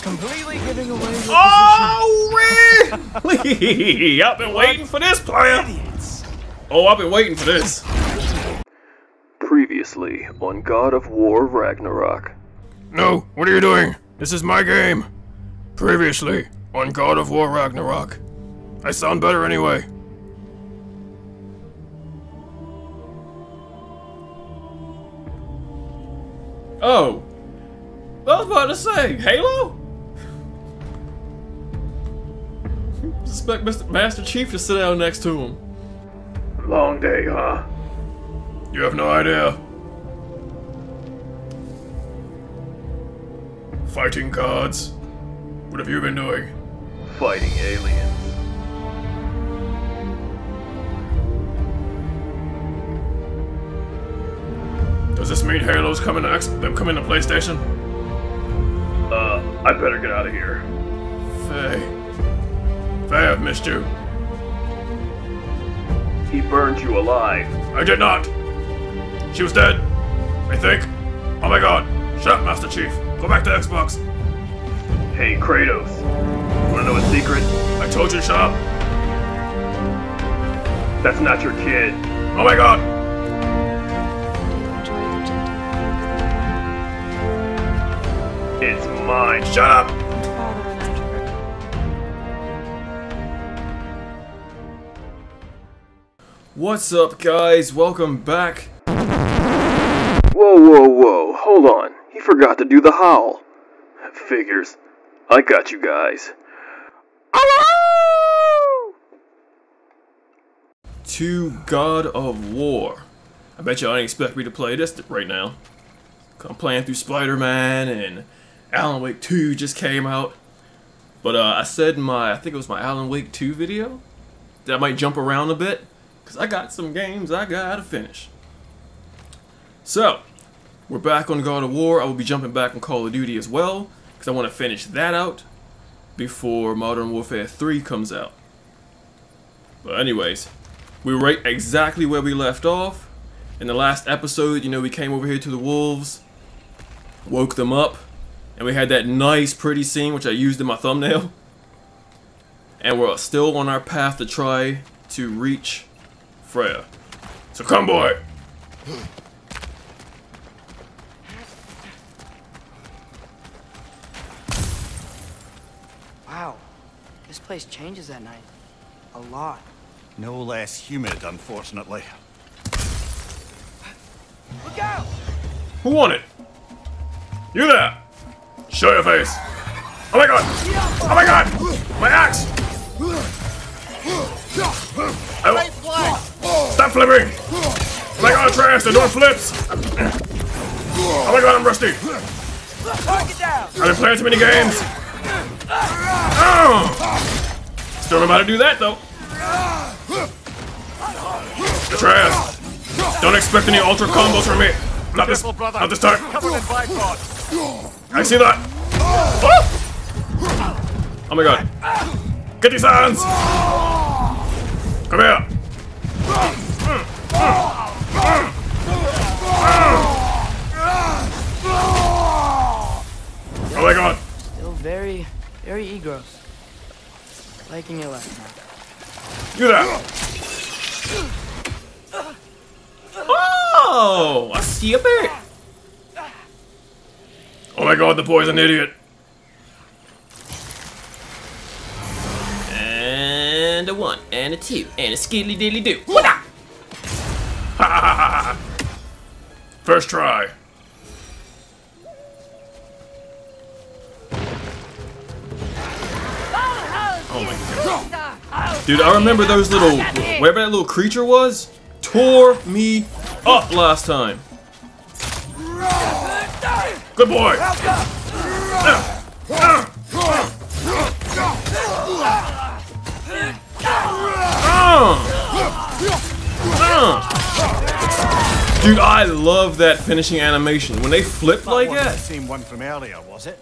completely giving away your Oh, really? I've been waiting for this, player. Oh, I've been waiting for this. Previously on God of War Ragnarok. No, what are you doing? This is my game. Previously on God of War Ragnarok. I sound better anyway. Oh, I was about to say Halo. Suspect Mr. Master Chief to sit down next to him. Long day, huh? You have no idea. Fighting gods. What have you been doing? Fighting aliens. Does this mean Halo's coming to X- them coming to PlayStation? Uh, I better get out of here. Faye. Missed you. He burned you alive. I did not. She was dead. I think. Oh my god. Shut up, Master Chief. Go back to Xbox. Hey, Kratos. Wanna know a secret? I told you to shut up. That's not your kid. Oh my god. It's mine. Shut up. What's up, guys? Welcome back. Whoa, whoa, whoa. Hold on. He forgot to do the howl. Figures. I got you guys. to God of War. I bet y'all didn't expect me to play this right now. I'm playing through Spider-Man and Alan Wake 2 just came out. But uh, I said in my, I think it was my Alan Wake 2 video, that I might jump around a bit. Because I got some games I gotta finish. So, we're back on God of War. I will be jumping back on Call of Duty as well. Because I want to finish that out before Modern Warfare 3 comes out. But anyways, we were right exactly where we left off. In the last episode, you know, we came over here to the wolves, woke them up, and we had that nice, pretty scene which I used in my thumbnail. And we're still on our path to try to reach Freya. So come, boy. Wow, this place changes at night. A lot. No less humid, unfortunately. Look out! Who won it? You there! Show your face! Oh my god! Oh my god! My axe! Oh. Stop flipping! Oh my god, trash! The door flips! Oh my god, I'm rusty! Knock it down! I've been playing too many games! Oh. Still know how to do that though! The trash! Don't expect any ultra combos from me! Not this, not this time! Covered in black pot. I see that! Oh! Oh my god. Get these hands! Come here! Oh my god! Still very, very egros. Liking it less now. You there! Oh! I see a bird! Oh my god, the boy's an idiot! And a one, and a two, and a skiddly diddly doo. Wada! Ha ha ha ha! First try. Oh my god. Dude, I remember those little, whatever that little creature was, tore me up last time. Good boy. Dude, I love that finishing animation. When they flip like Wasn't the that. same one from earlier, was it?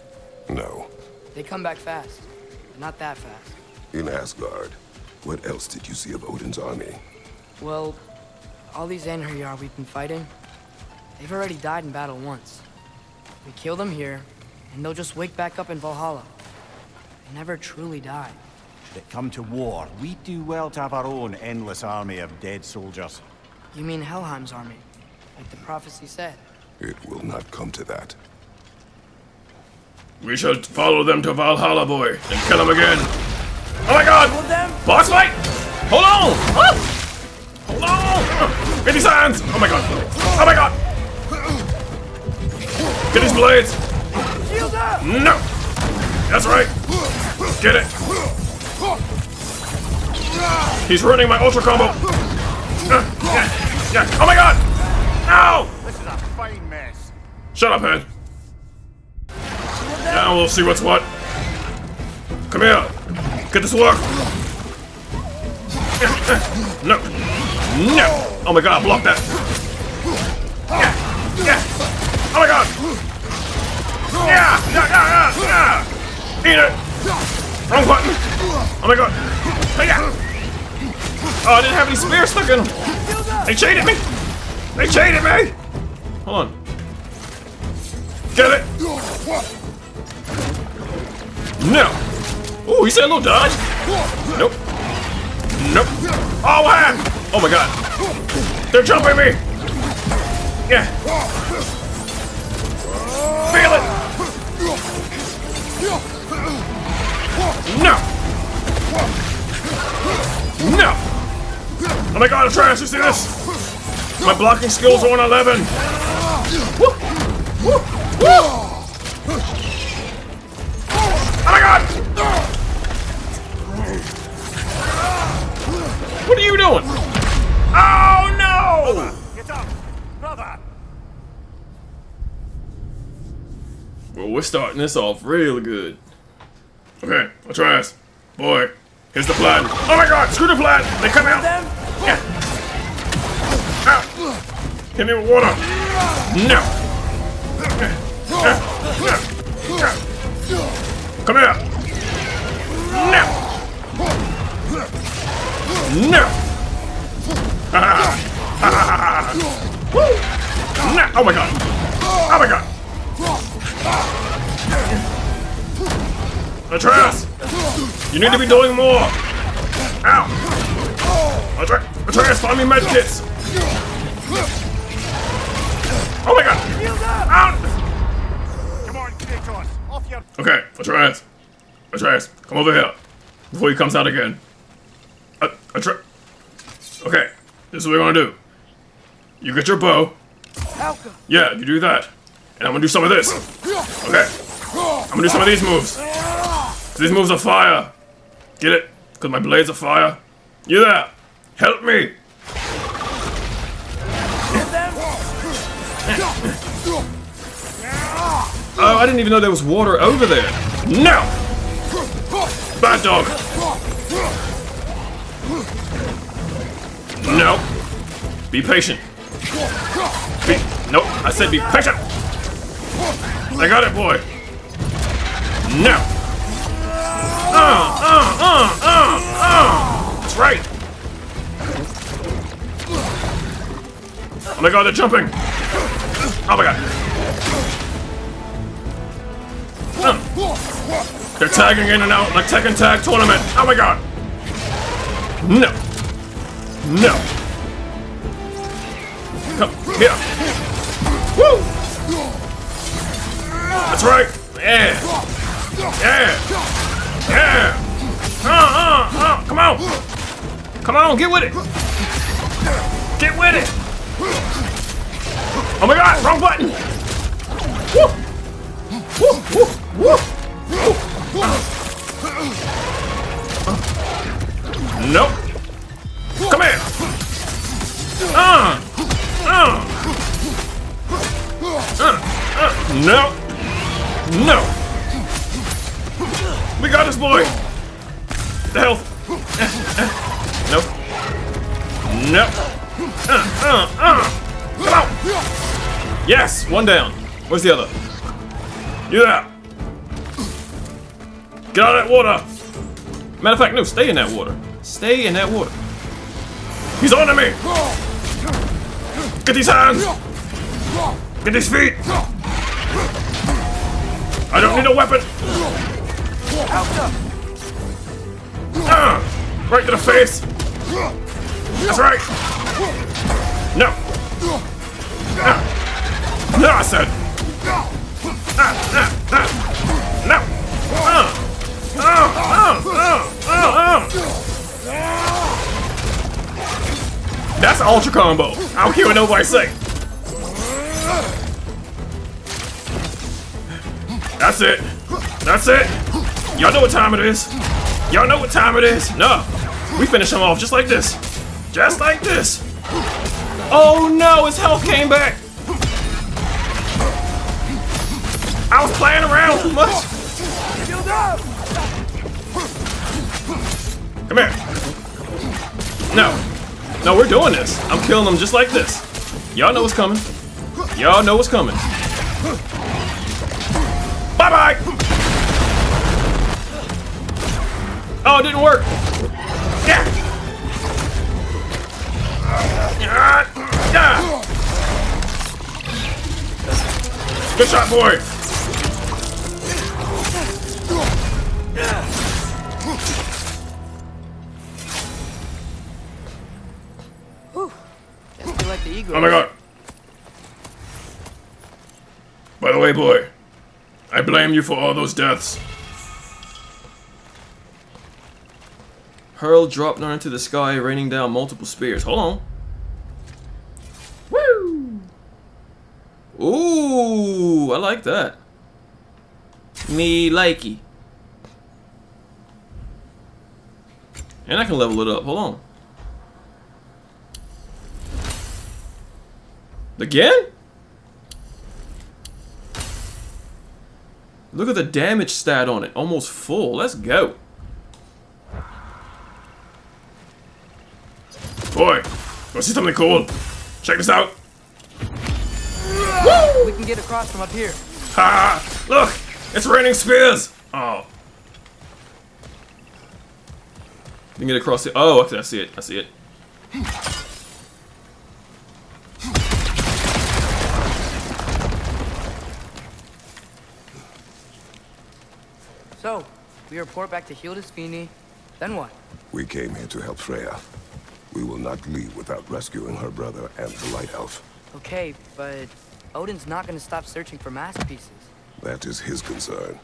No. They come back fast. but Not that fast. In Asgard, what else did you see of Odin's army? Well, all these Einherjar we've been fighting, they've already died in battle once. We kill them here, and they'll just wake back up in Valhalla. They never truly die. Should it come to war, we do well to have our own endless army of dead soldiers. You mean Helheim's army, like the prophecy said. It will not come to that. We shall follow them to Valhalla, boy, and kill them again. Oh my god! them? Boss fight! Hold on! Ah! Hold on! Get these hands! Oh my god! Oh my god! Get these blades! Shield up! No! That's right! Get it! He's ruining my ultra combo! Uh, yeah, yeah. Oh my god! Ow! This is a fine mess. Shut up, head. Now we'll see what's what. Come here. Get this work. No. No. Oh my god, block that. Yeah. Yeah. Oh my god. Yeah. Yeah, yeah, yeah, yeah. Eat it. Wrong button. Oh my god. Oh, yeah. Oh, I didn't have any spears stuck in them. They cheated me. They cheated me. Hold on. Get it. No. Oh, he said little dodge. Nope. Nope. Oh, wow. Oh my god. They're jumping me. Yeah. Feel it. No. No. Oh my god, Atreus, you see this? My blocking skills are on 11. Woo. Woo. Woo. Oh my god! What are you doing? Oh no! Well, we're starting this off really good. Okay, let's try this. Boy, here's the plan. Oh my god, screw the plan! They come out! Them? Yeah. Ah. Ow. Hit me with water! No! Come here! No! No! Ah. Woo! No! Oh my god! Oh my god! Atreus! You need to be doing more! Ow! Atreus, Atreus find me medkits! Oh my god! Ow! Come on, Kratos! Off your... Okay, Atreus. Atreus, come over here. Before he comes out again. Uh, Atre- Okay, this is what we're gonna do. You get your bow. Yeah, you do that. And I'm gonna do some of this. Okay? I'm gonna do some of these moves. These moves are fire. Get it? Because my blades are fire. You there? Help me! Oh, I didn't even know there was water over there. No! Bad dog! No. Be patient. Be, nope, I said be patient! I got it, boy! No! That's right! Oh my god, they're jumping! Oh my god! They're tagging in and out like Tekken Tag Tournament! Oh my god! No! No! Come here! Woo! That's right! Yeah! Yeah! Yeah! Uh, uh, uh, come on! Come on, get with it! Get with it! Oh my god, wrong button! Woo! Woo! Woo! Woo! Nope! Come here! Uh! Uh! Uh! Uh! No! No! We got this boy! The health! Nope. Nope. Uh, uh, uh. Come! Yes! One down. Where's the other? There! Get out of that water! Matter of fact, no, stay in that water. Stay in that water. He's on to me! Get these hands! Get these feet! I don't need a weapon. Ah, right to the face. That's right. No. Ah. No, I said. Ah, ah, ah. No. That's ultra combo. I don't care what nobody say. That's it. That's it. Y'all know what time it is. Y'all know what time it is. No. We finish him off just like this. Just like this. Oh no, his health came back. I was playing around too much. Come here. No. No, we're doing this. I'm killing them just like this. Y'all know what's coming. Y'all know what's coming. Bye-bye! Oh, it didn't work. Good shot, boy. Like. Oh my god. By the way, boy, I blame you for all those deaths. Hurl Draupnir into the sky, raining down multiple spears. Hold on. Woo! Ooh, I like that. Me likey. And I can level it up. Hold on. Again? Look at the damage stat on it. Almost full. Let's go. Boy, want see something cool? Check this out. We can get across from up here. Ha! Look! It's raining spears! Oh. You can get across the. Oh, okay, I see it. I see it. So, we report back to Hildisvini. Then what? We came here to help Freya. We will not leave without rescuing her brother and the Light Elf. Okay, but Odin's not gonna stop searching for masterpieces. That is his concern,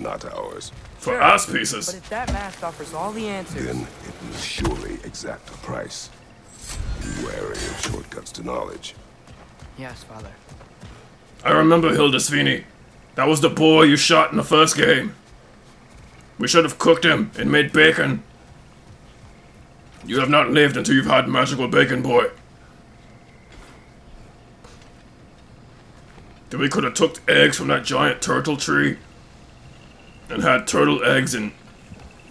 not ours. For Sure, ass But if that mask offers all the answers, Then it will surely exact a price. Be wary of shortcuts to knowledge. yes, father. I remember Hildisvini. That was the boy you shot in the first game. We should have cooked him and made bacon. You have not lived until you've had magical bacon, boy. Then we could have took eggs from that giant turtle tree and had turtle eggs and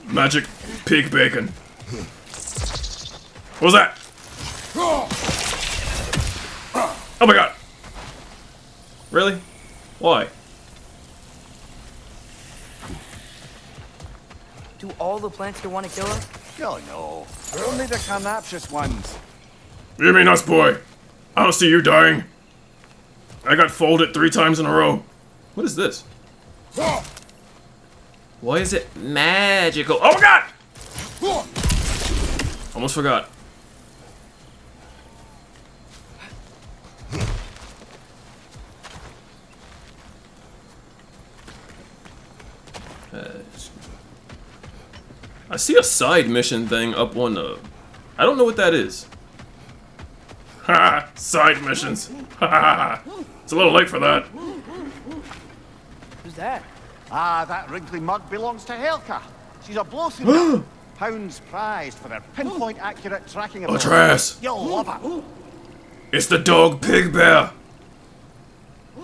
magic pig bacon. What was that? Oh my god! Really? Why? Do all the plants here want to kill us? Oh no, only the carnaptious ones. You mean us, boy? I don't see you dying. I got folded three times in a row. What is this? Why is it magical? Oh my god! Almost forgot. Uh, I see a side mission thing up on the. I don't know what that is. Ha! Side missions. Ha ha ha! It's a little late for that. Who's that? Ah, that wrinkly mug belongs to Helka. She's a Blothunder. Hounds prized for their pinpoint accurate tracking of Atreus! You'll love her. It's the dog pig bear.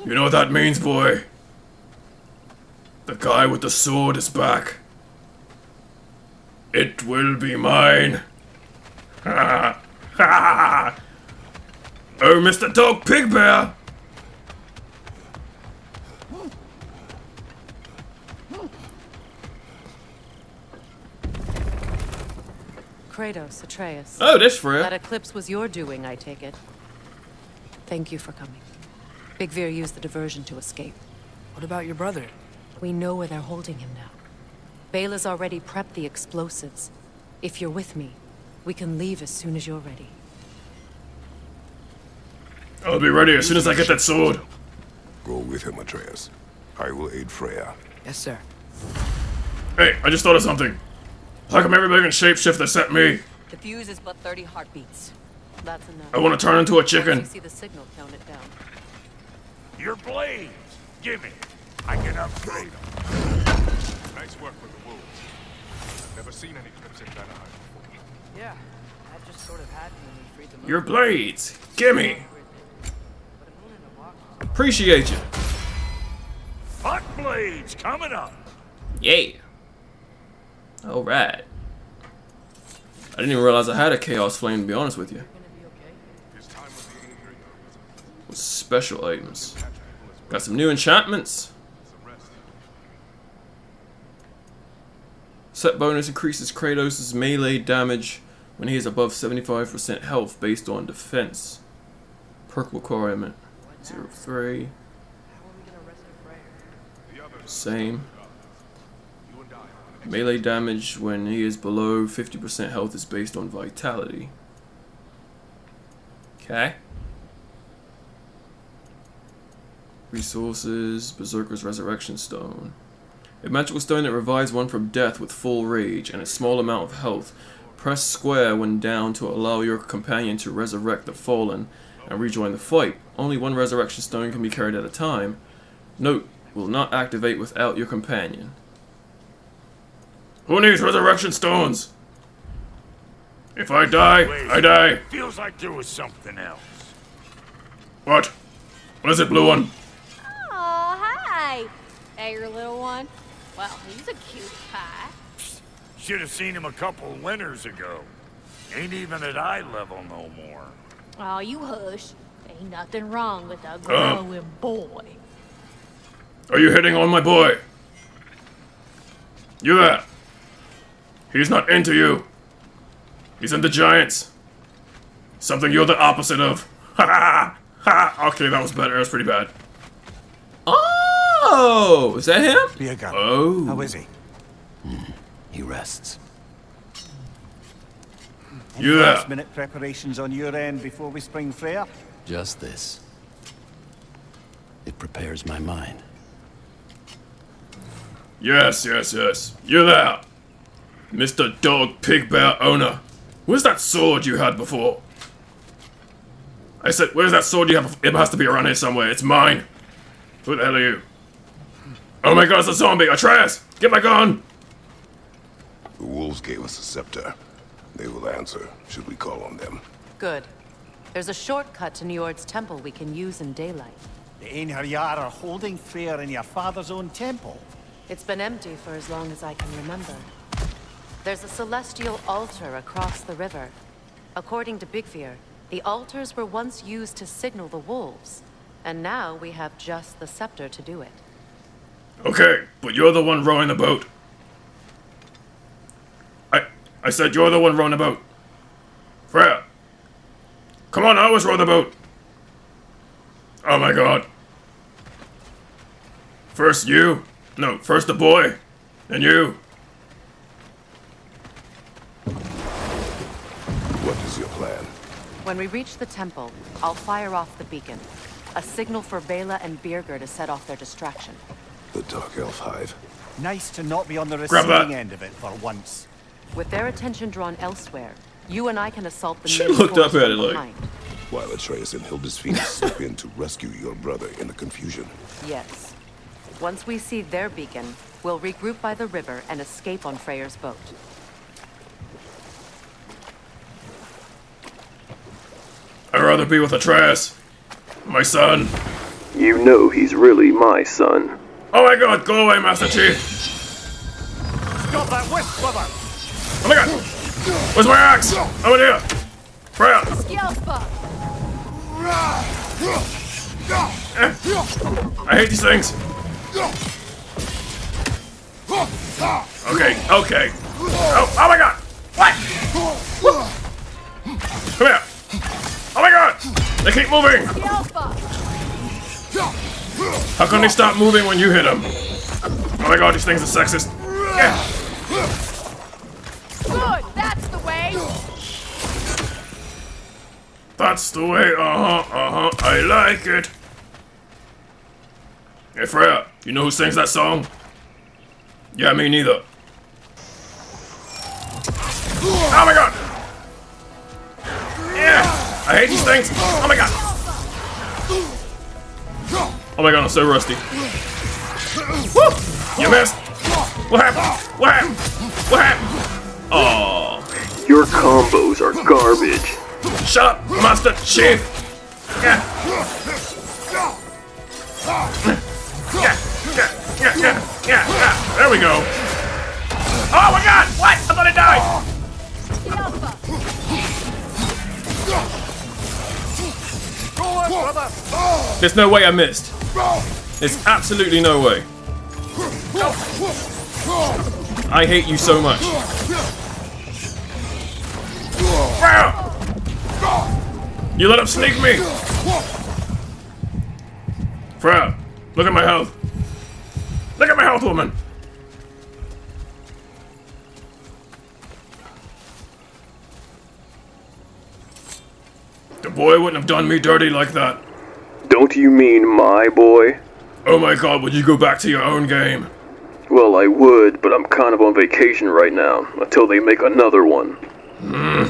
You know what that means, boy? The guy with the sword is back. It will be mine. Ha ha ha! Oh, Mr. Dog Pig Bear! Kratos, Atreus. Oh, this that's That eclipse was your doing, I take it. Thank you for coming. Bigvir used the diversion to escape. What about your brother? We know where they're holding him now. Bela's already prepped the explosives. If you're with me, we can leave as soon as you're ready. I'll be ready as soon as I get that sword. Go with him, Atreus. I will aid Freya. Yes, sir. Hey, I just thought of something. How come everybody can shapeshift except me? The fuse is but 30 heartbeats. That's enough. I want to turn into a Once you chicken. see the signal, count it down. Your blades! Gimme! I can upgrade them. Nice work with seen any Crimson Banner hide before. Yeah, that just sort of happened when we freed the moon. Your blades. Gimme. But a moon in a box is Appreciate you. Hot blades coming up! Yay! Alright. I didn't even realize I had a Chaos Flame, to be honest with you. gonna be okay. His time with the Aether With special items. Got some new enchantments. Set bonus increases Kratos' melee damage when he is above 75% health based on defense. Perk requirement 03. How are we gonna rescue Freya? Same. Melee damage when he is below 50% health is based on vitality. Okay. Resources, Berserker's Resurrection Stone. A magical stone that revives one from death with full rage and a small amount of health. Press square when down to allow your companion to resurrect the fallen and rejoin the fight. Only one resurrection stone can be carried at a time. Note, will not activate without your companion. Who needs resurrection stones? If I die, I die. Feels like there was something else. What? What is it, blue one? Oh, hi. Hey, your little one. Well, he's a cute pie. Should have seen him a couple winters ago. Ain't even at eye level no more. Oh, you hush. Ain't nothing wrong with a Uh. growing boy. Are you hitting on my boy? You there? He's not into you. He's into giants. Something you're the opposite of. Ha ha ha! Okay, that was better. That was pretty bad. Oh, Oh, is that him? Be a girl. Oh. How is he? Hmm. He rests. You there? Last minute preparations on your end before we spring Freya? Just this. It prepares my mind. Yes, yes, yes. You there? Mr. Dog Pig Bear Owner. Where's that sword you had before? I said, where's that sword you have? It has to be around here somewhere. It's mine. Who the hell are you? Oh my god, it's a zombie! Atreus! Get my gun! The wolves gave us a scepter. They will answer, should we call on them. Good. There's a shortcut to Njord's temple we can use in daylight. The Einherjar are holding Freya in your father's own temple. It's been empty for as long as I can remember. There's a celestial altar across the river. According to Bigvir, the altars were once used to signal the wolves, and now we have just the scepter to do it. Okay, but you're the one rowing the boat. I I said you're the one rowing the boat. Freya. Come on, I always row the boat. Oh my god. First you. No, first the boy. Then you. What is your plan? When we reach the temple, I'll fire off the beacon. A signal for Bela and Birger to set off their distraction. The Dark Elf Hive. Nice to not be on the receiving end of it for once. With their attention drawn elsewhere, you and I can assault the She main looked up force at it like- behind. While Atreus and Hildisvini slip in to rescue your brother in the confusion. Yes. Once we see their beacon, we'll regroup by the river and escape on Freyr's boat. I'd rather be with Atreus. My son. You know he's really my son. Oh my god, go away, Master Chief. Stop that whisk, brother! Oh my god. Where's my axe? Over here. Freya. Skjelfa! Eh. I hate these things. Okay, okay. Oh, oh my god! What? Come here! Oh my god! They keep moving! How can they stop moving when you hit them? Oh my god, these things are sexist. Yeah. Good, that's the way. That's the way, uh-huh, uh-huh, I like it. Hey Freya, you know who sings that song? Yeah, me neither. Oh my god! Yeah! I hate these things! Oh my god! Oh my god, I'm so rusty. Woo! You missed! What happened? What happened? What happened? Oh. Your combos are garbage. Shut up, Master Chief! Yeah. Yeah, yeah, yeah, yeah, yeah, yeah. There we go. Oh my god! What? I thought I died! There's no way I missed. There's absolutely no way. I hate you so much. You let him sneak me! Freya, look at my health. Look at my health, woman! The boy wouldn't have done me dirty like that. Don't you mean my boy? Oh my god, would you go back to your own game? Well, I would, but I'm kind of on vacation right now, until they make another one. Hmm.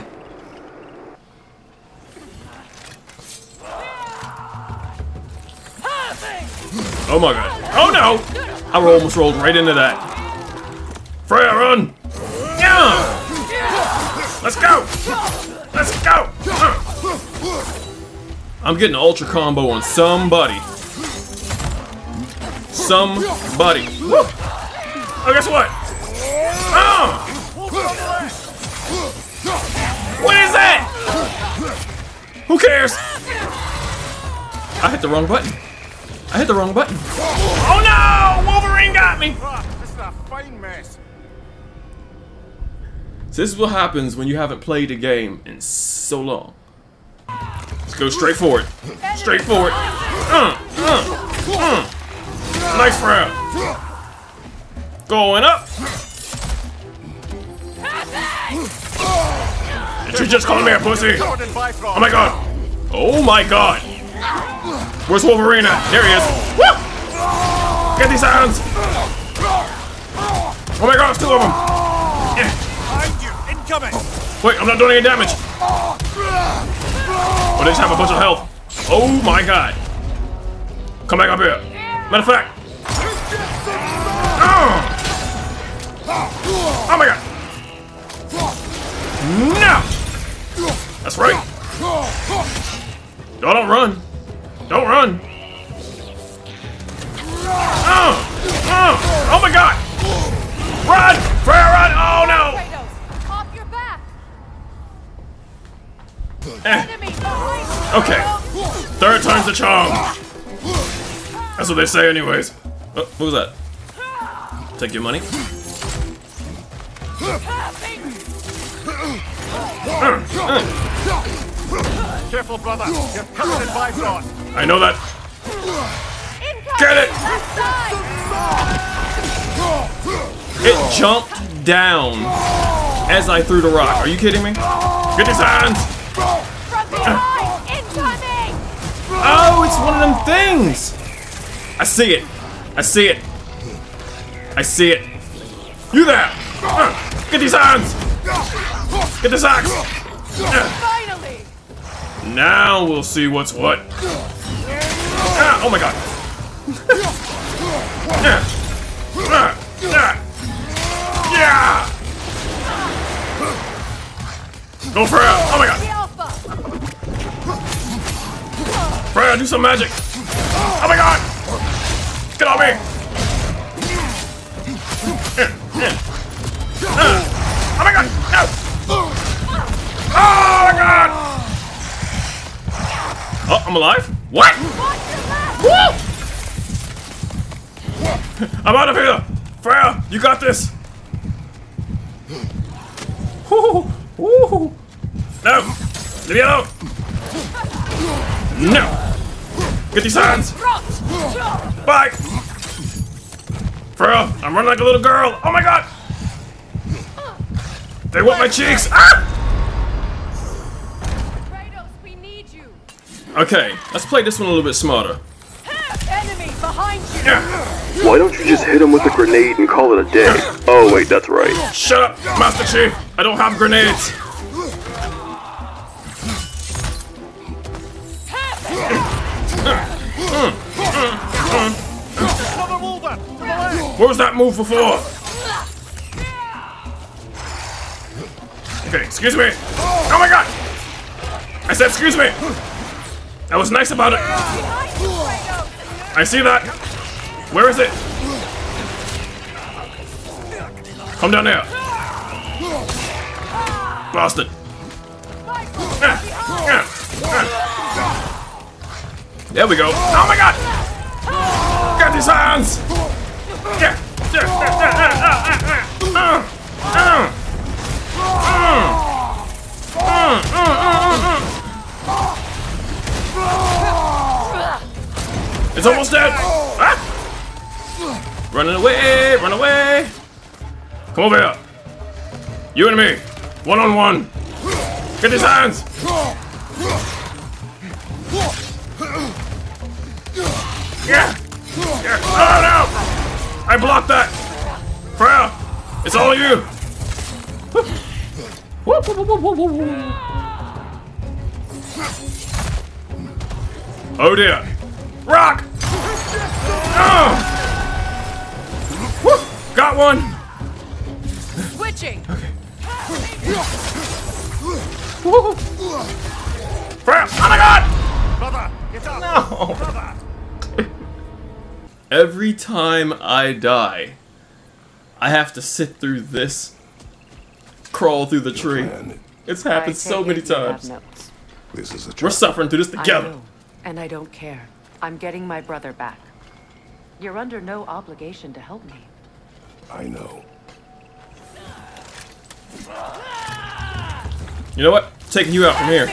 Oh my god. Oh no! I almost rolled right into that. Freya, run! Yeah! Let's go! Let's go! I'm getting an ultra combo on somebody. Somebody. Woo! Oh, guess what? Oh! What is that? Who cares? I hit the wrong button. I hit the wrong button. Oh no! Wolverine got me! So this is what happens when you haven't played a game in so long. Go straight forward. Straight forward. Uh, uh, uh. Nice round. Going up. Did you just call me a pussy? Oh my god. Oh my god. Where's Wolverine at? There he is. Woo! Get these hands. Oh my god, two of them. Yeah. Behind you, incoming. Wait, I'm not doing any damage. But they just have a bunch of health. Oh my god. Come back up here. Matter of fact. Oh, oh my god. No. That's right. No, don't run. Don't run. Oh, oh, oh my god. Run! Freya, run! Oh no! Kratos, off your back. Eh. Enemy behind you. Okay. Third time's the charm. That's what they say anyways. Oh, what was that? Take your money. Uh, uh. Careful, brother. You're covered in Bifrost. I know that. Get it! It jumped down as I threw the rock. Are you kidding me? Get these hands! From behind, incoming. Oh, it's one of them things! I see it. I see it. I see it. You there! Get these hands! Get this axe! Finally. Now we'll see what's what. Ah, oh my god. yeah. Ah, ah. Yeah. Go Freya! Oh my god! Freya, do some magic! Oh my god! Get on me! Oh my god! No! Oh my god! Oh, I'm alive? What? Woo! I'm out of here! Freya, you got this! Woo! Woo! No! Leave me alone! No! Get these hands! Bye! Freya, I'm running like a little girl. Oh my god! They want my cheeks. Ah! Kratos, we need you. Okay, let's play this one a little bit smarter. Enemy behind you. Yeah. Why don't you just hit him with a grenade and call it a day? Oh wait, that's right. Shut up, Master Chief. I don't have grenades. What was that move before? Okay, excuse me. Oh my god! I said excuse me! That was nice about it. I see that. Where is it? Come down there. Bastard. There we go. Oh my god! Got these hands! It's almost dead! Ah! Running away! Run away! Come over here! You and me! One on one! Get these hands! Yeah! Yeah! Oh no! I blocked that! Freya! It's all you! Oh dear! Rock! Oh! Woo! Got one! Switching. Woo! Freya! Oh my god! Brother, get up! No! Brother! Every time I die, I have to sit through this. Crawl through the tree. It's happened so many it you have times. this is a We're suffering through this I together. know, and I don't care. I'm getting my brother back. You're under no obligation to help me. I know. You know what? Taking you out from here.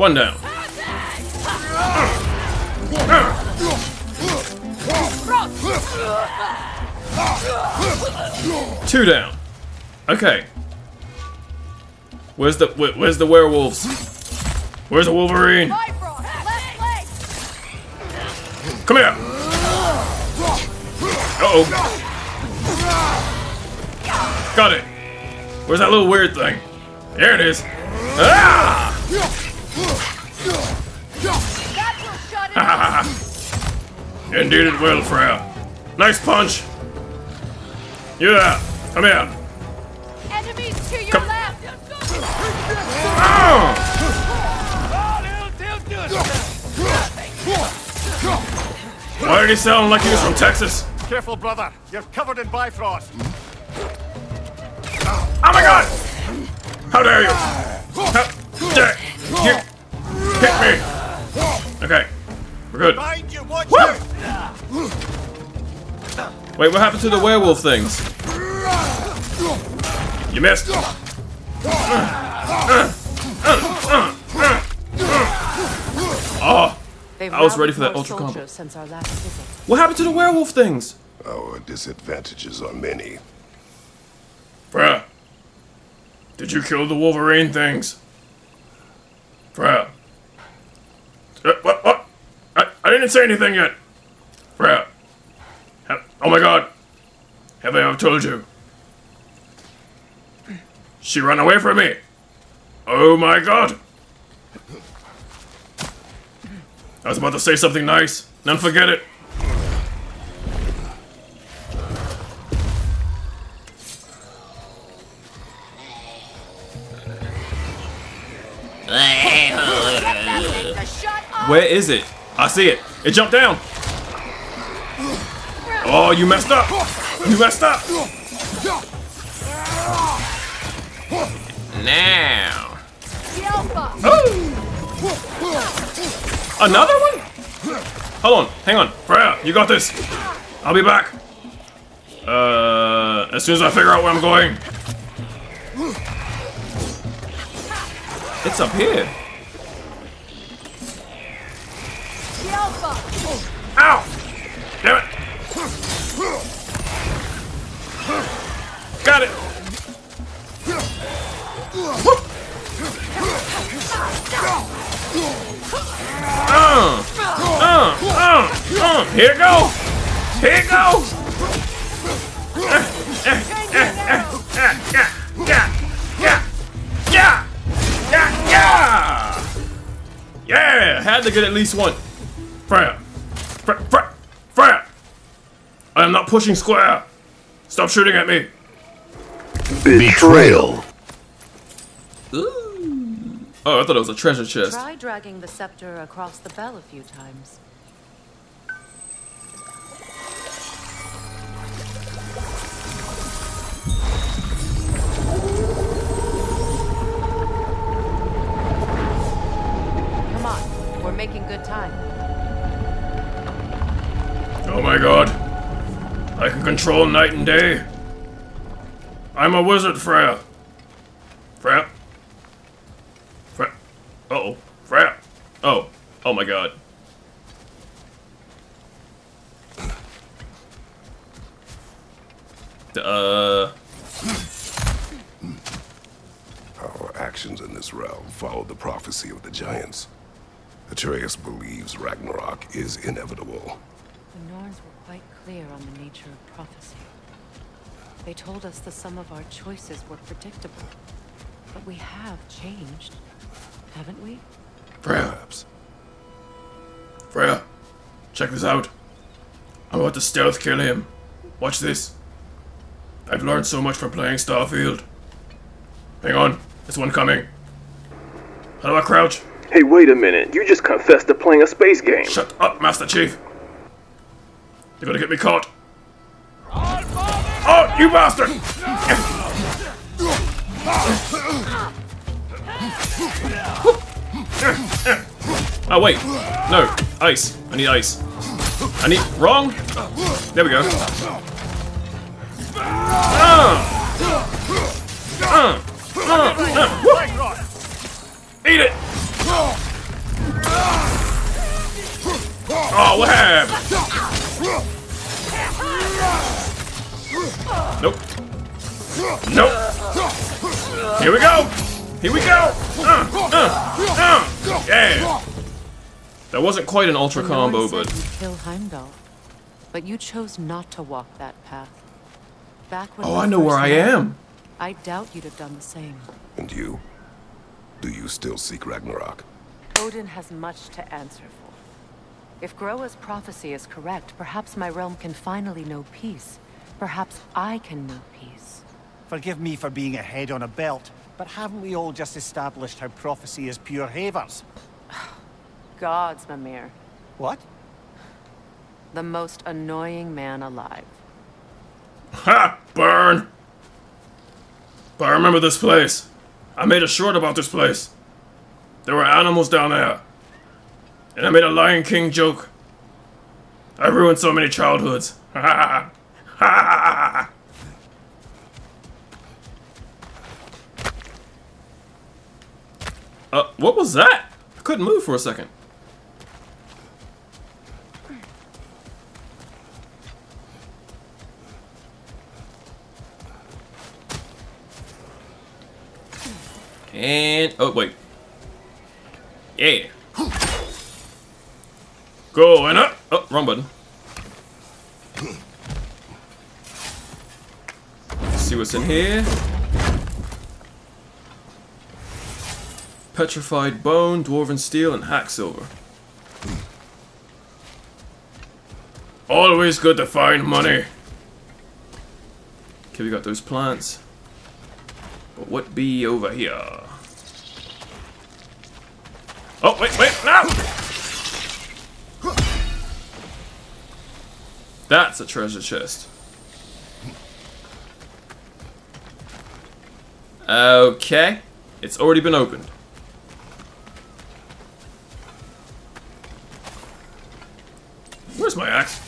One down. Two down. Okay. Where's the wh- where's the werewolves? Where's the Wolverine? Come here. Uh oh. Got it. Where's that little weird thing? There it is. Ah! Indeed it will, Freya. Nice punch. You there. Come here. Enemies to your Come- left. Oh! Why did he sound like he was from Texas? Careful, brother. You're covered in Bifrost. Oh my god! How dare you! How dare you hit me! Okay, we're good. Behind you, watch Wait, what happened to the werewolf things? You missed. Ah, oh, They've I was ready for that ultra combo. since our last what happened to the werewolf things? Our disadvantages are many. Bruh. Did you kill the Wolverine things? Bruh. Uh, what? What? I, I didn't say anything yet. Bruh. Ha- oh my god. Have I ever told you? She ran away from me. Oh my god. I was about to say something nice, then forget it. Where is it? I see it. It jumped down. Oh, you messed up. You messed up. Now. The Another one? Hold on. Hang on. Freya, you got this. I'll be back. Uh, as soon as I figure out where I'm going. It's up here. Ow! Damn it! Got it! Uh, uh, uh, uh, here go! Here it go! Yeah! Had to get at least one. Freya! Freya! Freya! Freya! I am not pushing square! Stop shooting at me! Betrayal. Oh, I thought it was a treasure chest. Try dragging the scepter across the bell a few times. Making good time. Oh my god. I can control night and day. I'm a wizard, Freya. Freya? Freya? Uh oh. Freya? Oh. Oh my god. Uh. Our actions in this realm follow the prophecy of the giants. Atreus believes Ragnarok is inevitable. The Norns were quite clear on the nature of prophecy. They told us the sum of our choices were predictable. But we have changed, haven't we? Perhaps. Freya. Check this out. I'm about to stealth kill him. Watch this. I've learned so much from playing Starfield. Hang on. There's one coming. How do I crouch? Hey, wait a minute. You just confessed to playing a space game. Shut up, Master Chief. You're gonna get me caught. Oh, you bastard! Oh, wait. No. Ice. I need ice. I need... Wrong? There we go. Ah! Ah! Ah! Woo! Eat it! Oh, what happened? Nope. Nope. Here we go. Here we go. Uh, uh, uh. Yeah. That wasn't quite an ultra combo, but kill Heimdall, but you chose not to walk that path. Back when oh, I know where I am. I doubt you'd have done the same. And you? Do you still seek Ragnarok? Odin has much to answer for. If Groa's prophecy is correct, perhaps my realm can finally know peace. Perhaps I can know peace. Forgive me for being a head on a belt, but haven't we all just established how prophecy is pure havers? Gods, Mimir. What? The most annoying man alive. Ha! Burn! But I remember this place. I made a short about this place. There were animals down there. And I made a Lion King joke. I ruined so many childhoods. Uh, what was that? I couldn't move for a second. And oh wait. Yeah. Go and up. Oh, wrong button. see what's in here. Petrified bone, dwarven steel, and hack silver. Always good to find money. Okay, we got those plants. But what be over here? Oh, wait, wait, no! That's a treasure chest. Okay. It's already been opened. Where's my axe?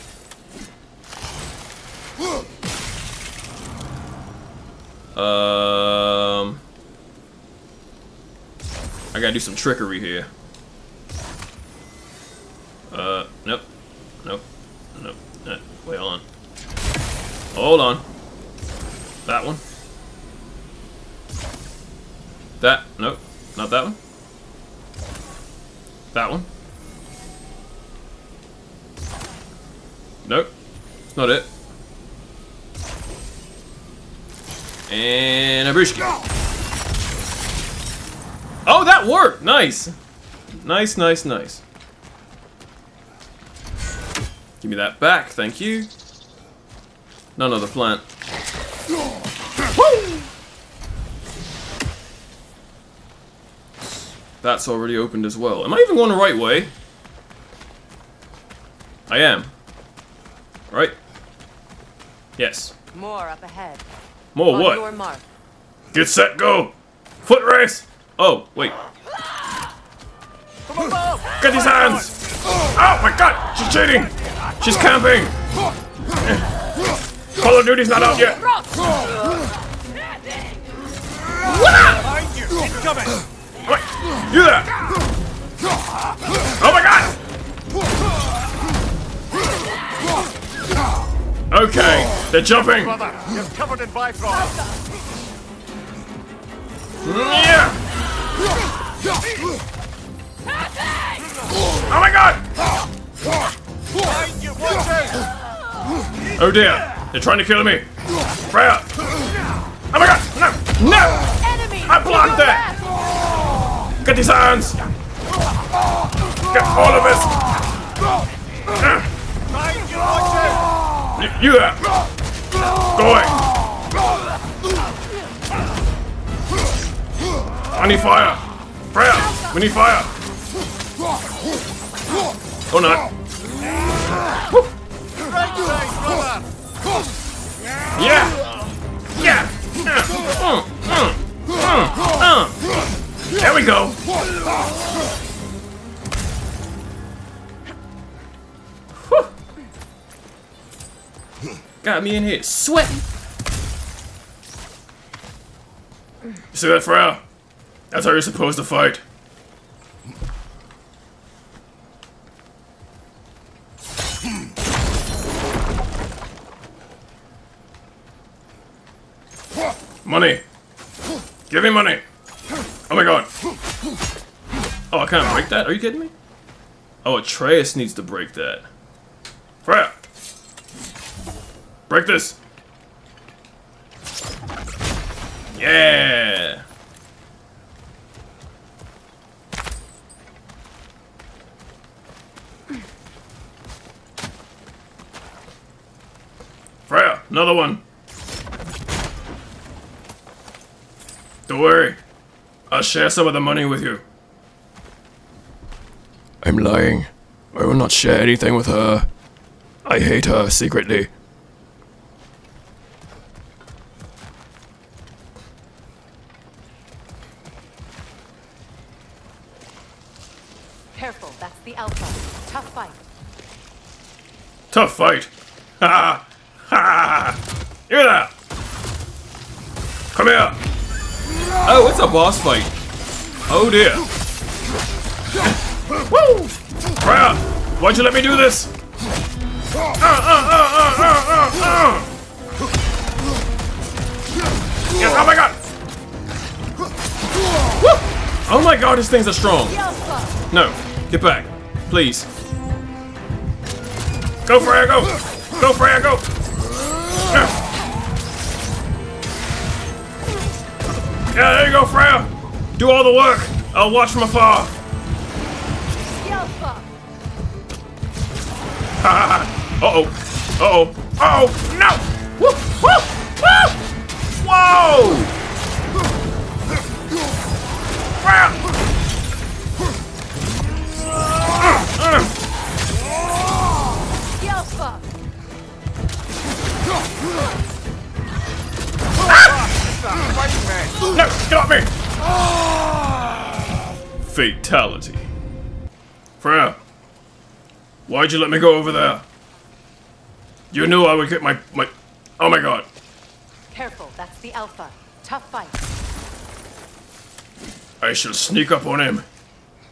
Um. I gotta do some trickery here. Nice! Nice, nice, nice. Give me that back, thank you. None of the plant. Woo! That's already opened as well. Am I even going the right way? I am. Right? Yes. More up ahead. More On what? Get set, go! Foot race! Oh, wait. Get these hands! Oh my god! She's cheating! She's camping! Call of Duty's not out yet! Wait, you there! Oh my god! Okay, they're jumping! You're covered in Bifrost. Yeah! Oh my god! Behind you, watch out! Oh dear, they're trying to kill me! Freya! Oh my god! No! No! Enemy! I blocked that! Get these hands! Get all of us! You, watch out! Y- You there! Going! I need fire! Freya! We need fire! Or not. Yeah! Yeah! Uh, uh, uh, uh. There we go! Got me in here sweating. See that, Freya? That's how you're supposed to fight. Money! Give me money! Oh my god! Oh, I can't break that? Are you kidding me? Oh, Atreus needs to break that. Freya! Break this! Yeah! Freya, another one! Don't worry. I'll share some of the money with you. I'm lying. I will not share anything with her. I hate her secretly. Careful, that's the Alpha. Tough fight. Tough fight. Ha ha! Hear that? Come here. Oh, it's a boss fight. Oh dear. Woo! Freya, why'd you let me do this? Uh, uh, uh, uh, uh, uh, uh. Yes, oh my god! Woo! Oh my god, these things are strong. No, get back. Please. Go, Freya, go! Go, Freya, go! Yeah, there you go, Freya! Do all the work! I'll watch from afar! You let me go over there? You knew I would get my my. Oh my god! Careful, that's the Alpha. Tough fight. I shall sneak up on him.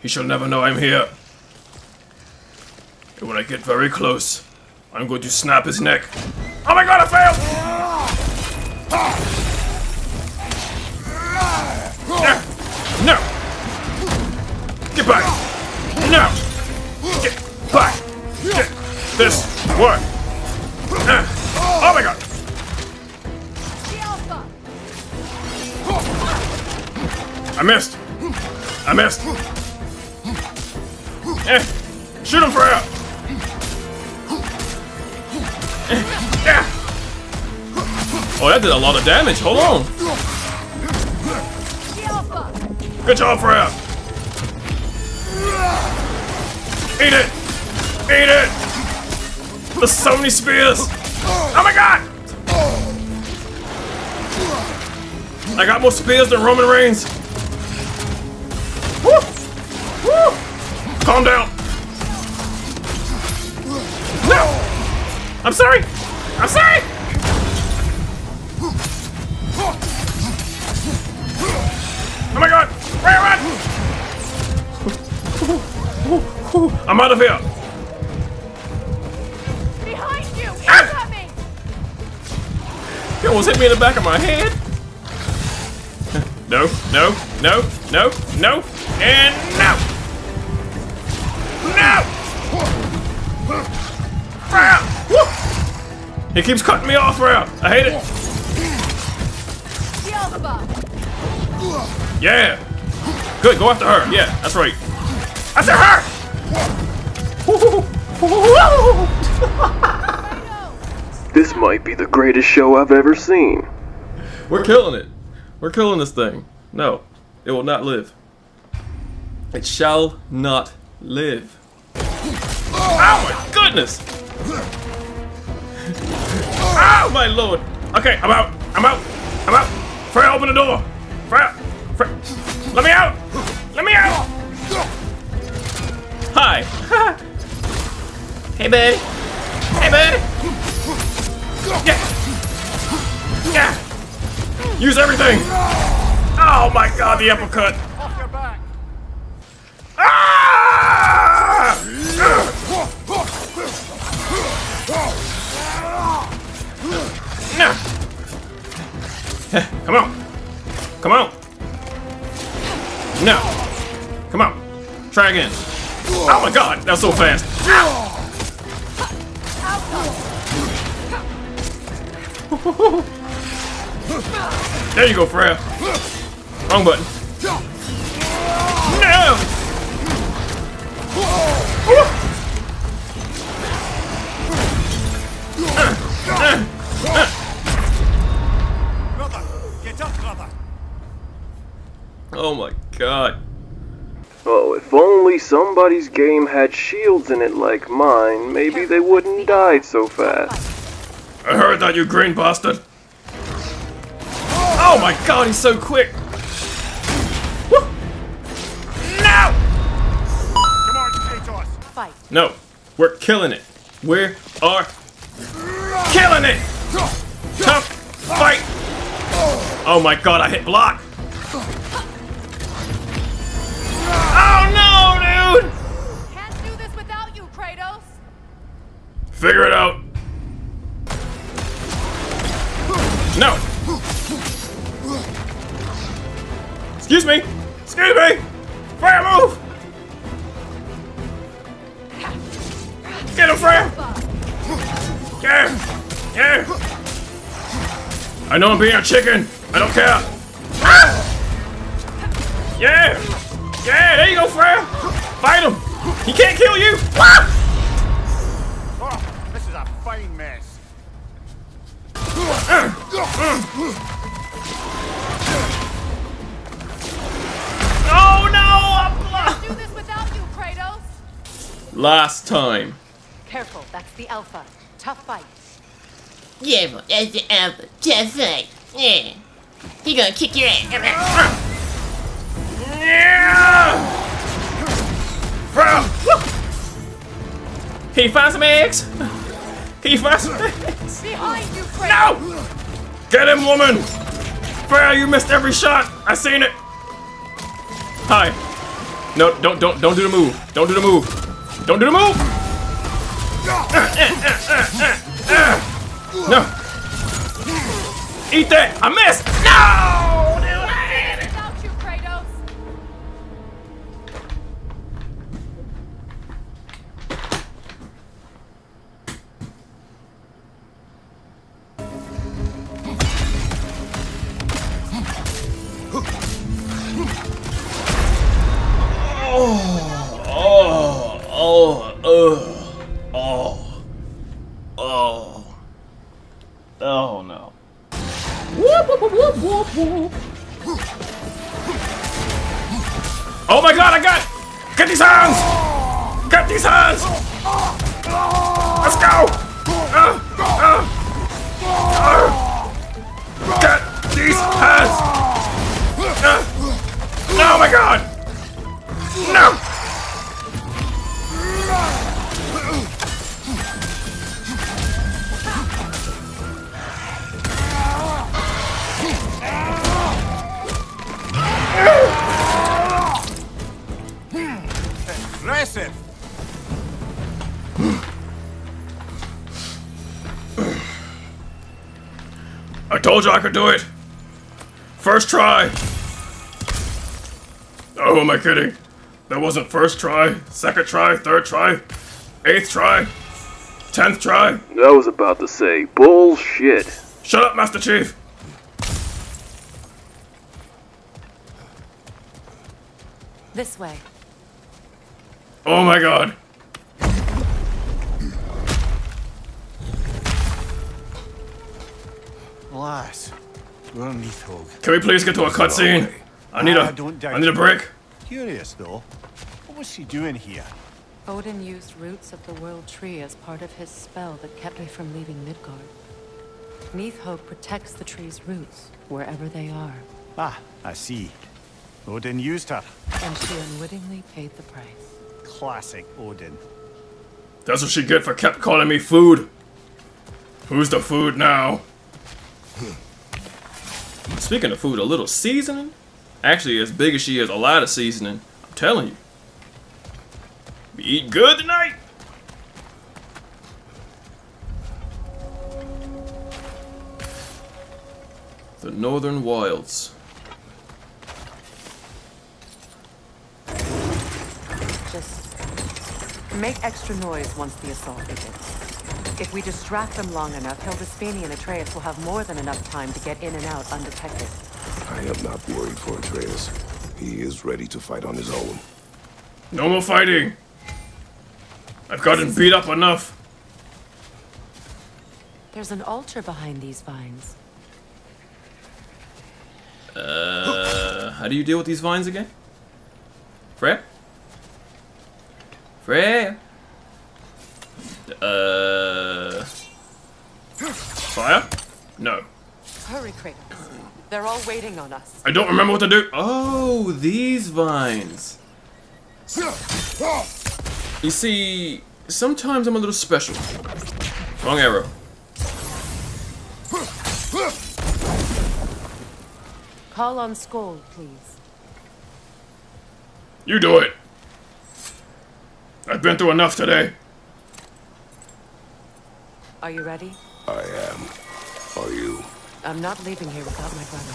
He shall never know I'm here. And when I get very close, I'm going to snap his neck. Oh my god, I failed! Ah, No! Get back! This! Ah, Oh my god! I missed! I missed! Eh! Shoot him, for Eh, yeah. Oh, that did a lot of damage. Hold on. Good job, Freya. Eat it! Eat it! There's so many spears! Oh my god! I got more spears than Roman Reigns! Woo! Woo! Calm down! No! I'm sorry! I'm sorry! Oh my god! Run, run! I'm out of here! Almost hit me in the back of my head! No, no, no, no, no, and no! No! He keeps cutting me off, Freya! I hate it! Yeah! Good, go after her. Yeah, that's right. After her! This might be the greatest show I've ever seen. We're killing it. We're killing this thing. No, it will not live. It shall not live. Oh my goodness! Oh my lord! Okay, I'm out. I'm out. I'm out. Freya, open the door. Freya, Freya, let me out. Let me out. Hi. hey, babe. Hey, babe. Yeah. Yeah. Use everything. Oh my god, the uppercut. Ah! Come on. Come on. No. Come on. Try again. Oh my god, that's so fast. There you go, Freya. Wrong button. No! Brother, get up, brother. Oh my god. Oh, if only somebody's game had shields in it like mine, maybe they wouldn't die so fast. I heard that, you green bastard. Oh my god, he's so quick. Woo! No! Come on, Kratos. Fight. No, we're killing it. We are killing it. Tough fight. Oh my god, I hit block. Oh no, dude! Can't do this without you, Kratos! Figure it out. No. Excuse me. Excuse me. Freya, move. Get him, Freya. Yeah. Yeah. I know I'm being a chicken. I don't care. Ah! Yeah. Yeah, there you go, Freya. Fight him. He can't kill you. Ah! Oh, this is a fine mess. Oh no! I'm Do this without you, Kratos! Last time. Careful, that's the Alpha. Tough fight. Yeah, that's the alpha. Tough fight. Yeah. He gonna kick your ass. Yeah! Bro! Can you find some eggs? Can you find some eggs? Behind you, Kratos! No! Get him, woman! Freya, you missed every shot! I seen it! Hi. No, don't, don't, don't do the move. Don't do the move. Don't do the move. No. Eat that. I missed. No. Oh, oh, oh, oh, no. Oh my god, I got Get these hands! Get these hands! Let's go! Uh, uh, uh. Told you I could do it! First try! Oh, am I kidding? That wasn't first try, second try, third try, eighth try, tenth try. I was about to say, bullshit. Shut up, Master Chief! This way. Oh my god. Alas, we're on Nidhogg. Can we please get to a cutscene? I need a, I don't doubt I need a it. break. Curious though, what was she doing here? Odin used roots of the World Tree as part of his spell that kept me from leaving Midgard. Nidhogg protects the tree's roots, wherever they are, Ah, I see. Odin used her. and she unwittingly paid the price. Classic Odin. That's what she get for kept calling me food. Who's the food now? Speaking of food, a little seasoning? Actually, as big as she is, a lot of seasoning. I'm telling you. We eat good tonight. The Northern Wilds. Just make extra noise once the assault begins. If we distract them long enough, Hildisvini and Atreus will have more than enough time to get in and out undetected. I am not worried for Atreus. He is ready to fight on his own. No more fighting. I've gotten beat up enough. There's an altar behind these vines. Uh, how do you deal with these vines again? Freya? Freya? Uh, fire? No. Hurry, Kratos. They're all waiting on us. I don't remember what to do. Oh, these vines. You see, sometimes I'm a little special. Wrong arrow. Call on Skoll, please. You do it. I've been through enough today. Are you ready? I am. Are you? I'm not leaving here without my brother.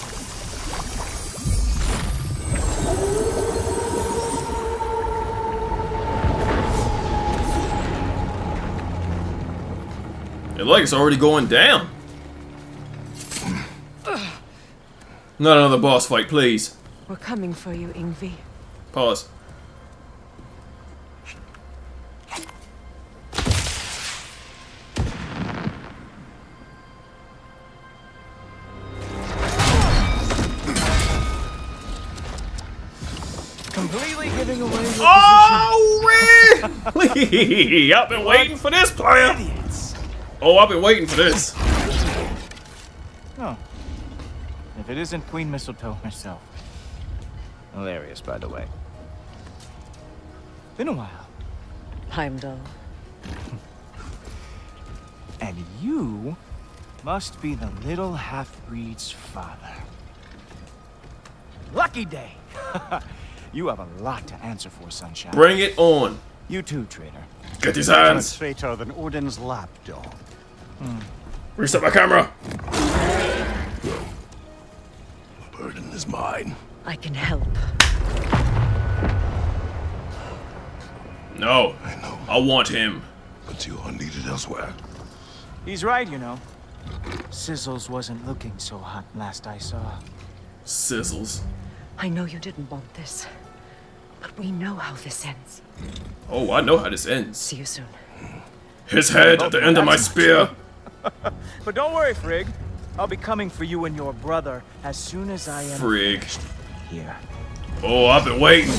It like it's already going down. Not another boss fight, please. We're coming for you, Ingvi. Pause. I've been waiting for this, player. Oh, I've been waiting for this. Oh. If it isn't Queen Mistletoe herself. Hilarious, by the way. Been a while. Heimdall. And you must be the little half-breed's father. Lucky day! You have a lot to answer for, Sunshine. Bring it on. You too, traitor. Get these hands. a traitor than Odin's lapdog. Hmm. Reset my camera. The burden is mine. I can help. No. I know. I want him. But you are needed elsewhere. He's right, you know. Sizzles wasn't looking so hot last I saw. Sizzles. I know you didn't want this, but we know how this ends. Oh, I know how this ends. See you soon. His head at the end of my spear. But don't worry, Frigg. I'll be coming for you and your brother as soon as I am Frig. here. Oh, I've been waiting.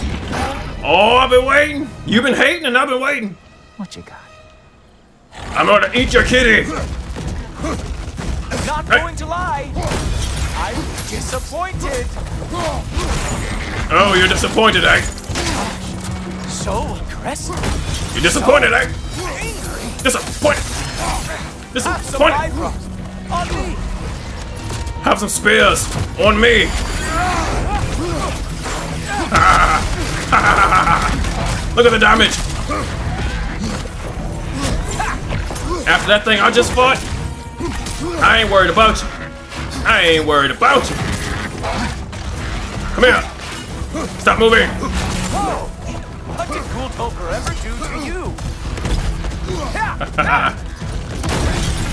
Oh, I've been waiting. You've been hating and I've been waiting. What you got? I'm gonna eat your kitty. I'm not going to lie. I'm disappointed. Oh, you're disappointed, eh? So aggressive. You're disappointed, eh? Angry. Disappointed. Disappointed. eyebrows. On me. Have some spears on me. Look at the damage. After that thing I just fought, I ain't worried about you. I ain't worried about you. Come here. Stop moving. Whoa. What did Gultoker do to you?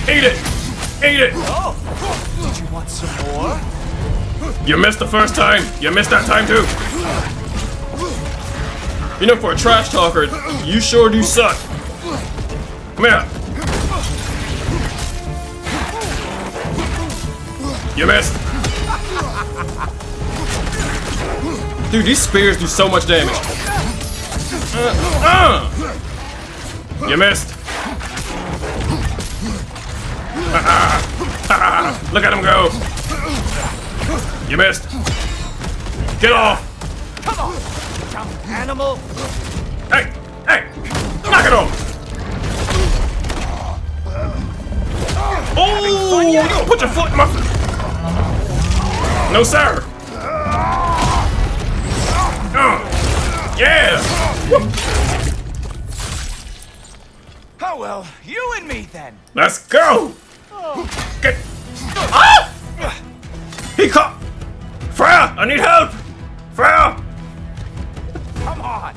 Eat it. Eat it. Oh. Did you want some more? You missed the first time. You missed that time too. You know, for a trash talker, you sure do suck. Come here. You missed. Dude, these spears do so much damage. Uh, uh. You missed. Look at him go. You missed. Get off. Come on. Dumb animal. Hey, hey, knock it off. Oh, you put your foot in my. No, sir. Yeah. Oh well, you and me then. Let's go. Get. Ah! He caught. Freya, I need help. Freya. Come on.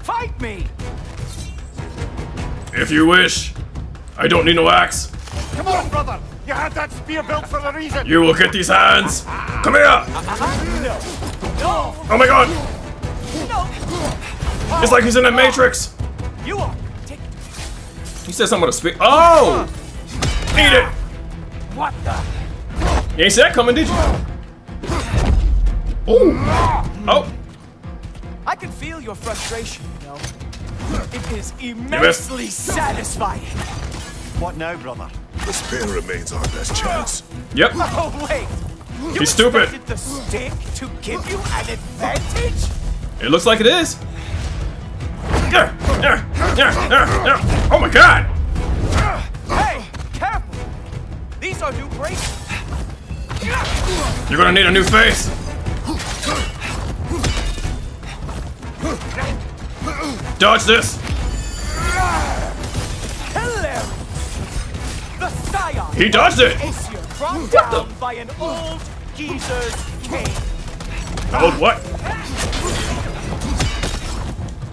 Fight me. If you wish. I don't need no axe. Come on, brother! You had that spear built for a reason! You will get these hands. Come here. No. No. Oh my god. No. It's like he's in the Matrix. You are. He said something with a spear. Oh! Eat it! What the? You ain't see that coming, did you? Ooh. Oh! I can feel your frustration, you know. It is immensely satisfying. What now, brother? The spear remains our best chance. Yep. Oh wait. You He's stupid. expected the stick to give you an advantage? It looks like it is. Oh my god! Hey, careful. These are new braces. You're gonna need a new face. Dodge this. The. He dodged it. Brought down by an old geezer's cane. Old what?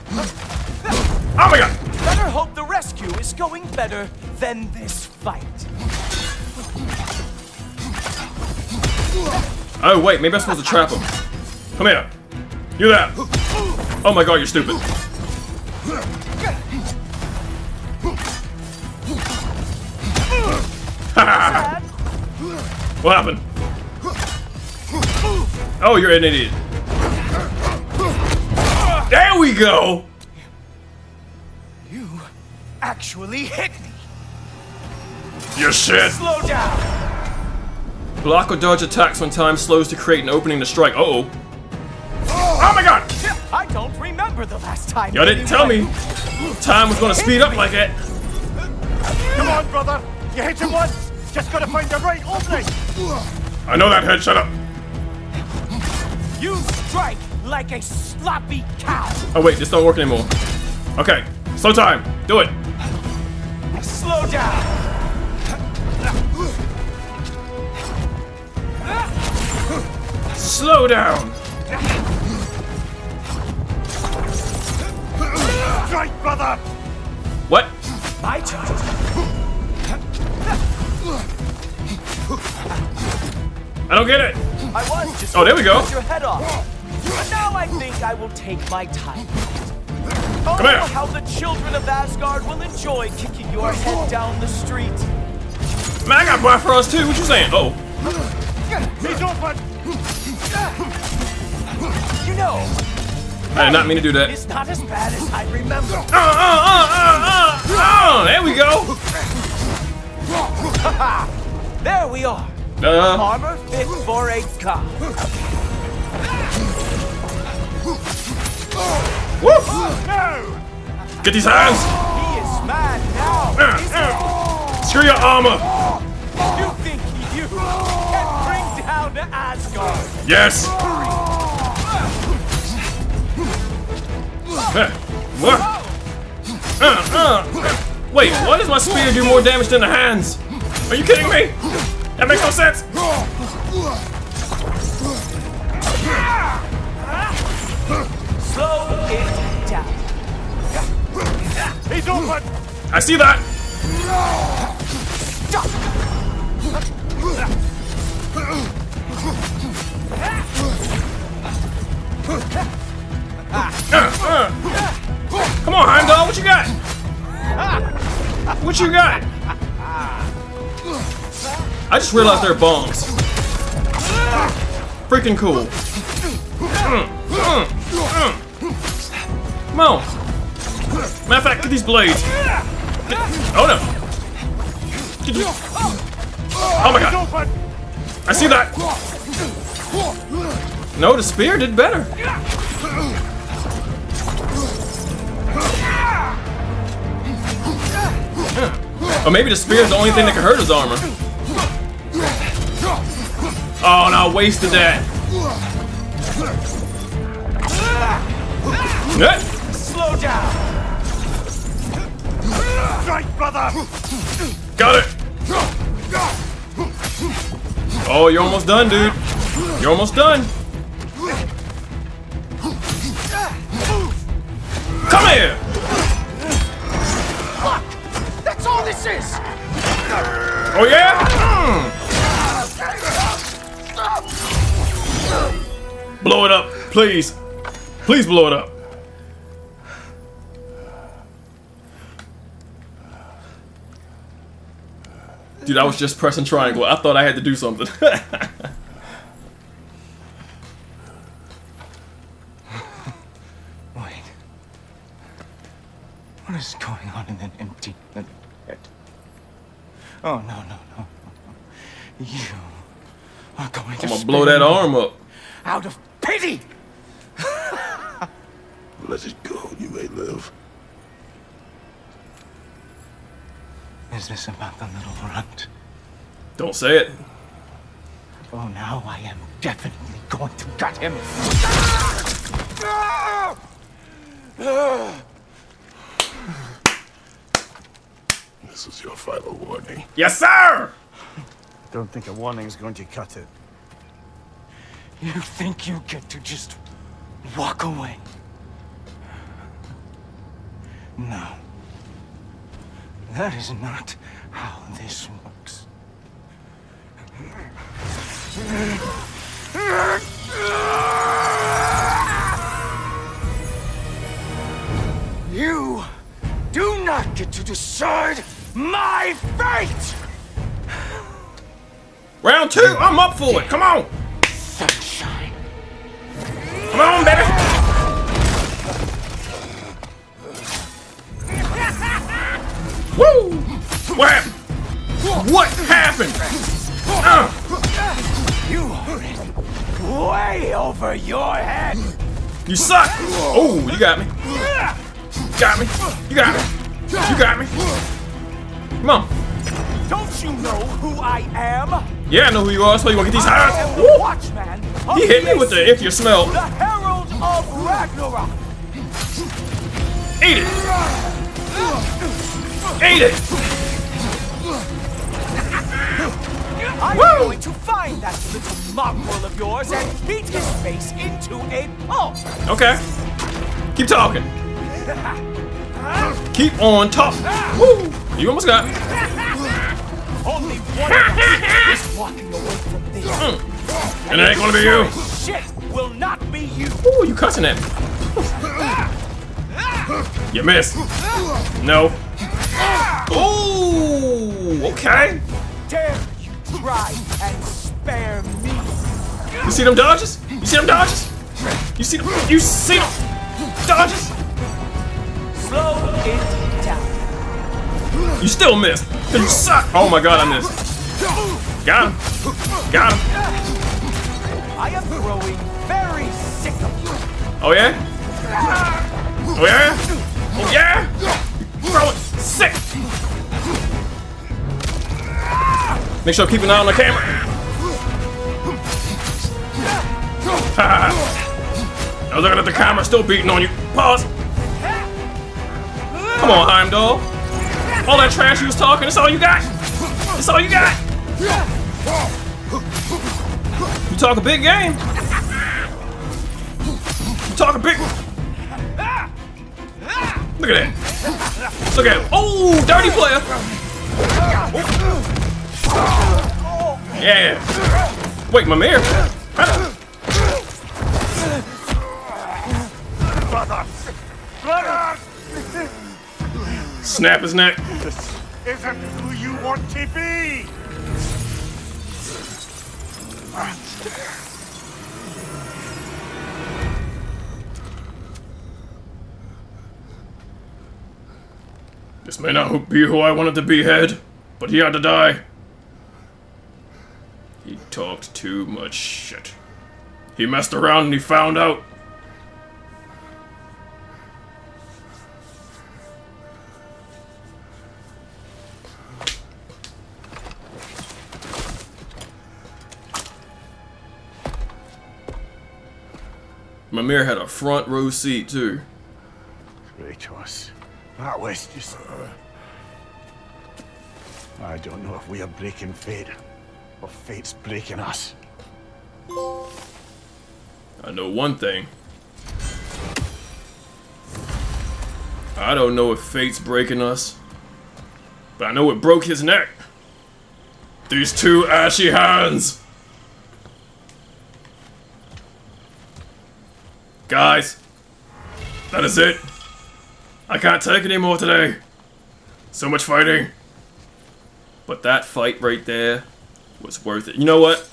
Oh my god! Better hope the rescue is going better than this fight. Oh wait, maybe I'm supposed to trap him. Come here. You that. Oh my god, you're stupid. what happened? Oh, you're an idiot. There we go! You actually hit me. Your shit. Slow down. Block or dodge attacks when time slows to create an opening to strike. Uh oh. Oh my god! I don't remember the last time. Y'all didn't tell me time was gonna speed up like that. Come on, brother! You hit him once! Just gotta find the right opening! I know that head, shut up. You strike like a slow sloppy cow! Oh wait, this don't work anymore. Okay, slow time. Do it. Slow down! Slow down. Right, brother! What? My turn. I don't get it. I was just Oh, there we go. your head off. But now I think I will take my time. Oh, Come here. how the children of Asgard will enjoy kicking your head down the street. Man, I got Bifrost too. What you saying? Oh, He's open! You know, I did not mean to do that. it's not as bad as I remember. Uh, uh, uh, uh, uh, uh, there we go. there we are. Uh, Armor fit for a Get these hands. He is mad now. Uh, uh. Screw your armor. You think you can bring down Asgard? Yes. Uh, what? Uh, uh. Wait, why does my spear do more damage than the hands? Are you kidding me? That makes no sense. Slow it down. He's open! I see that. Uh, uh. Come on, Heimdall, what you got? What you got? I just realized they're bombs. Freaking cool. Mm, mm, mm. Come on. Matter of fact, get these blades. Get- oh no. You- Oh my god. I see that. No, the spear did better. Or maybe the spear is the only thing that can hurt his armor. Oh no, I wasted that. Eh, Slow down. Right, brother! Got it. Oh, you're almost done, dude. You're almost done. Come here. That's all this is. Oh yeah. Mm. Blow it up, please. Please blow it up. Dude, I was just pressing triangle. I thought I had to do something. Wait. What is going on in that empty little head? Oh, no, no, no. You are going to I'm gonna blow that arm up. Out of pity! Let it go, you may live. Is this about the little runt? Don't say it. Oh, now I am definitely going to gut him. This is your final warning. Yes, sir. Don't think a warning's going to cut it. You think you get to just walk away? No. That is not how this works. You do not get to decide my fate! Round two. I'm up for it. Come on. Sunshine. Come on, baby. Woo! What happened? What happened? Uh, You are way over your head! you suck. Oh, you got me. Got me. You got me. You got me. Come on. Don't you know who I am? Yeah, I know who you are. So you want to get these I hands? am the Woo! Watchman. He hit me with the if you smell. The Herald of Ragnarok. Eat it! Eat it! I'm going to find that little mongrel of yours and beat his face into a pulp. Okay. Keep talking. Keep on talking. Woo! You almost got me. Only one of us is walking away from this. Mm. And it ain't gonna be you. Shit will not be you. Ooh, you cussing at me. You missed. No. Ooh, okay. Dare you try and spare me? You see them dodges? You see them dodges? You see them? You see them dodges? Slow it down. You still missed. Cause you suck. Oh my god, I missed. Got him. Got him. I am growing very sick of you. Oh yeah? Oh yeah? Oh yeah? Growing sick. Make sure I keep an eye on the camera. I was looking at the camera, still beating on you. Pause. Come on, Heimdall. All that trash you was talking, that's all you got. That's all you got. You talk a big game. You talk a big. Look at that. Look at it. Oh, dirty player. Yeah. Wait, my mirror. Snap his neck. This isn't who you want to be! This may not be who I wanted to be, Head, but he had to die. He talked too much shit. He messed around and he found out. Mimir had a front row seat too. Kratos, that was just... I don't know if we are breaking fate, or fate's breaking us. I know one thing. I don't know if fate's breaking us, but I know it broke his neck. These two ashy hands. Guys, that is it. I can't take any more today. So much fighting. But that fight right there was worth it. You know what?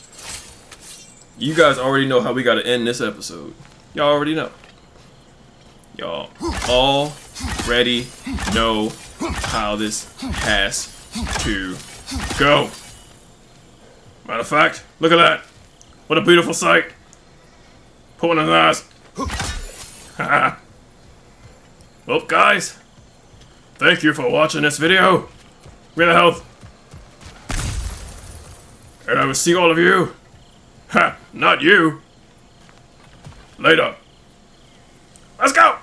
You guys already know how we gotta end this episode. Y'all already know. Y'all already know how this has to go. Matter of fact, look at that. What a beautiful sight. Put one in the eyes. well, guys, thank you for watching this video. Real health. And I will see all of you. Ha, not you. Later. Let's go!